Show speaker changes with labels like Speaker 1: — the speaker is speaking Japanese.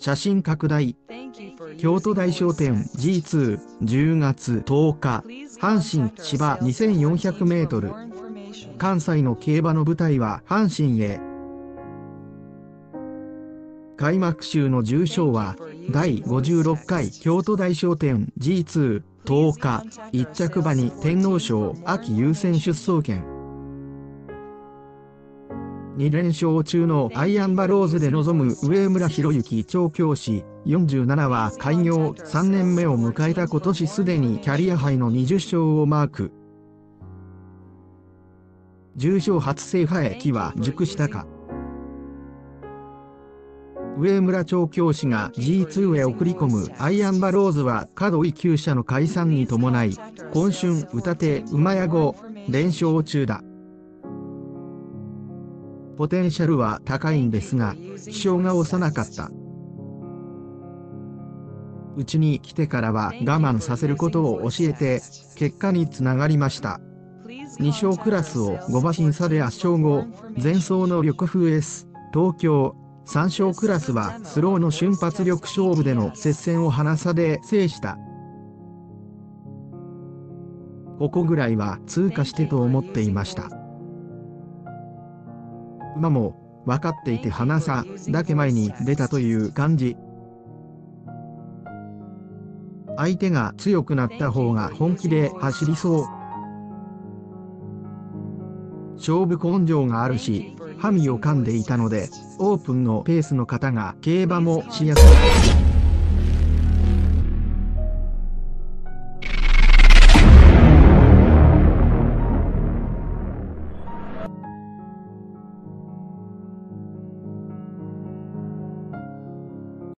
Speaker 1: 写真拡大。京都大商店 G210 月10日。阪神芝2400メートル。関西の競馬の舞台は阪神へ。開幕週の重賞は第56回京都大商店 G2 10日。1着馬に天皇賞秋優先出走権2連勝中のアイアンバローズで臨む上村博之調教師47は開業3年目を迎えた今年すでにキャリアハイの20勝をマーク。重賞初制覇駅は熟したか。上村調教師が G2 へ送り込むアイアンバローズは角井厩舎の解散に伴い今春歌手馬屋後連勝中だ。ポテンシャルは高いんですが気性が幼かった。うちに来てからは我慢させることを教えて結果につながりました。2勝クラスを5馬審査で圧勝後前走の緑風 S 東京3勝クラスはスローの瞬発力勝負での接戦を鼻差で制した。ここぐらいは通過してと思っていました。馬も分かっていて鼻差だけ前に出たという感じ。相手が強くなった方が本気で走りそう。勝負根性があるしハミを噛んでいたのでオープンのペースの方が競馬もしやすい